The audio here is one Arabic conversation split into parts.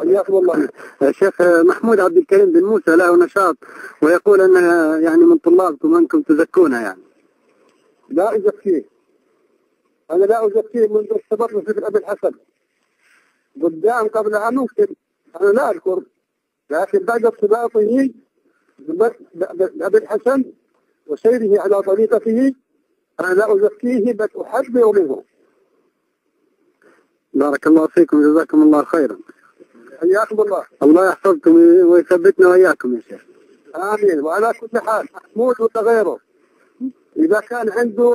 حياكم الله. الشيخ محمود عبد الكريم بن موسى له نشاط ويقول أنها يعني من طلابكم أنكم تزكونها يعني. لا أزكيه. أنا لا أزكيه منذ استمر في أبي الحسن. قدام قبلها ممكن. أنا لا أذكر. لكن بعد ارتباطه بأبي الحسن وسيره على طريقته أنا لا أزكيه بل أحذر منه. بارك الله فيكم جزاكم الله خيرا. حياكم الله. الله يحفظكم ويثبتنا وإياكم يا شيخ. آمين. وعلى كل حال محمود ولا غيره؟ إذا كان عنده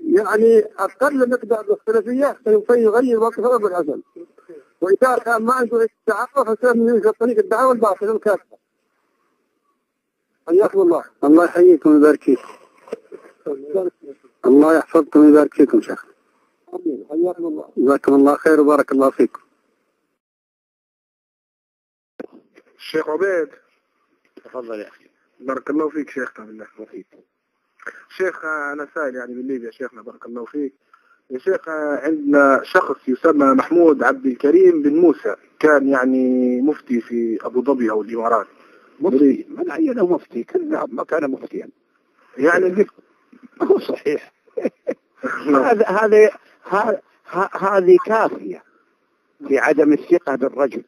يعني أقل مقدار بالسلفية سوف يغير موقفه أبو الحسن وإذا كان ما عنده تعرف فسير طريق الدعوة الباطلة الكافرة حياكم الله. الله يحييكم ويبارك فيكم الله يحفظكم ويبارك فيكم شيخ. آمين. حياكم الله. جزاكم الله خير وبارك الله فيكم. الشيخ عبيد. تفضل يا أخي. بارك الله فيك شيخنا بالله وفيك شيخ أنا سائل يعني بالليبيا يا شيخنا بارك الله فيك. يا شيخ عندنا شخص يسمى محمود عبد الكريم بن موسى. كان يعني مفتي في أبو ظبي أو الإمارات. مفتي؟ من عينه مفتي؟ كذاب ما كان مفتيا. يعني ما هو صحيح. هذا هذه هذه كافية في عدم الثقة بالرجل.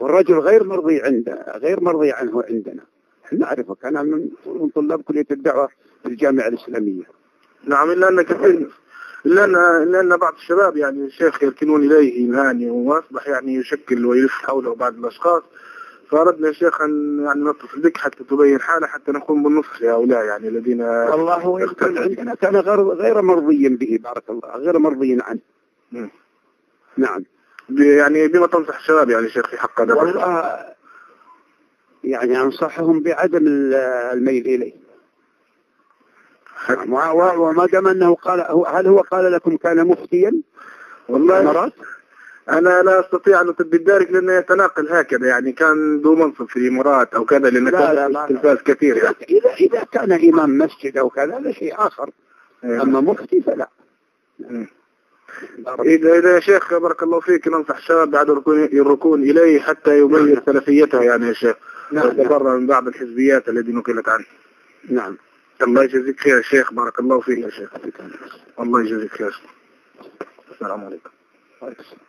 والرجل غير مرضي عنده غير مرضي عنه عندنا. نعرفك أنا من طلاب كلية الدعوة في الجامعة الإسلامية. نعم إلا أن كثير إلا أن, لأن بعض الشباب يعني الشيخ يركنون إليه الهاني وأصبح يعني يشكل ويلف حوله بعض الأشخاص. فأردنا يا شيخ أن يعني نتصل بك حتى تبين حالة حتى نقوم بالنصح لهؤلاء يعني الذين والله يمكن عندنا كان غير مرضي به بارك الله غير مرضي عنه. م. نعم. يعني بما تنصح الشباب يعني شيخ في حق هذا والله يعني أنصحهم بعدم الميل إليه. وما دام أنه قال هل هو قال لكم كان مفتيا؟ والله مرات؟ أنا لا أستطيع أن اثبت ذلك لأنه يتناقل هكذا يعني كان ذو منصب في الإمارات أو كذا لأن كان تلفاز كثير يعني. اذا اذا كان إمام مسجد أو كذا هذا شيء آخر. أيه. أما مفتي فلا. إذا إذا يا شيخ بارك الله فيك ننصح الشباب بعد الركون إليه حتى يبين سلفيته يعني يا شيخ. نعم ويتبرع من بعض الحزبيات التي نقلت عنه. نعم. الله يجزيك خير يا شيخ بارك الله فيك. يا شيخ الله يجزيك خير. السلام عليكم. وعليكم السلام.